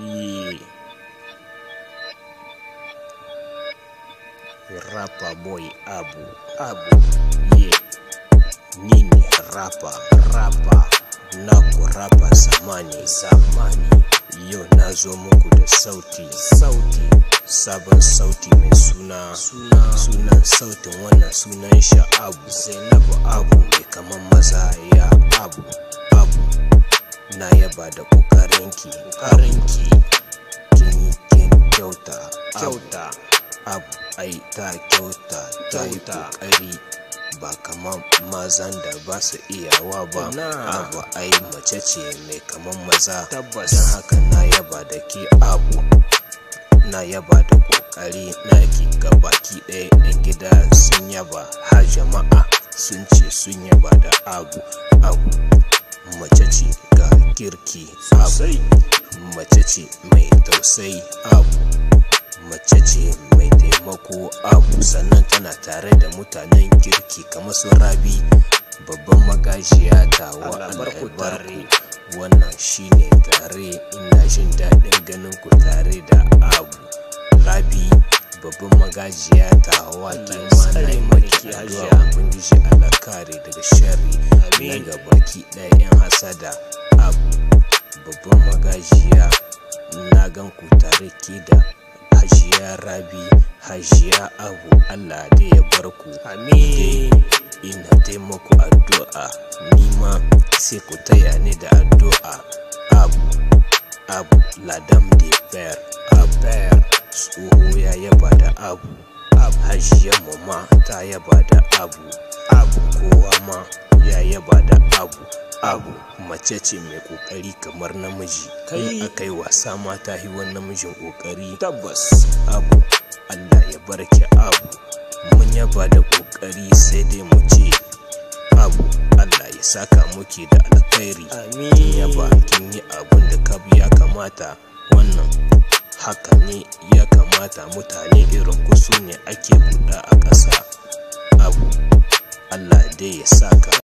Yeah. Rapper boy Abu Abu. Yeah. Nini rapper rapper naku rapper zamani zamani. Yau na zo muku da sauti sauti. Sabon sauti mai suna suna. Sunan sautin wannan sunan shi Abu. Zainabu Abu mai kaman maza ya Abu. Na yaba da kokarinki. Kokarinki. Kin kin kyauta. Kyauta. Abu ai ta kyauta. Ta yi ƙoƙari ba kaman mazan da ba su iyawa ba. Abu ai mace ce mai kaman maza. Tabbas. Don haka na yaba da ke abu. Na yaba da ƙoƙari na ki baki ɗaya yan gida sun yaba. Har jama'a sun ce sun yaba da abu. Abu mace ce. Kirki. Abu mace ce mai tausayi. Abu. Mace ce mai taimako. Abu. Sannan tana tare da mutanen kirki kamar su rabi babban magajiya ta wa barku wannan shine tare. Ina jin daɗin ganin ku tare da abu. Rabi babban magajiya ta wa ke mana maki addu'a. ubangiji Allah kare daga sharri. Na gabaki ɗaya yan hasada. Abu babban magajiya. Na gan ku tare ke da hajiya rabi hajiya abu allah da ya bar ku. Ina taimako addu'a. Nima sai ku taya ni da addu'a. Abu abu ladam de bear aber tsoho ya yaba da abu. Abu hajiyar ma ta yaba da abu. Abu kowa ma ya yaba da abu. Abu mace ce mai ƙoƙari kamar namiji. Kai. Akai wasa mata hiwon namijin ƙoƙari. Tabbas. Abu allah ya barke abu. Mun yaba da ƙoƙari sai dai mu ce abu allah ya saka muke da alkhairi. Kin yaba kin yi abun da ka ya kamata. Wannan haka ne ya kamata. Mutane irin kusu ne ake buɗa a ƙasa. Abu allah dai ya saka